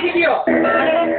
Silvio. Silvio.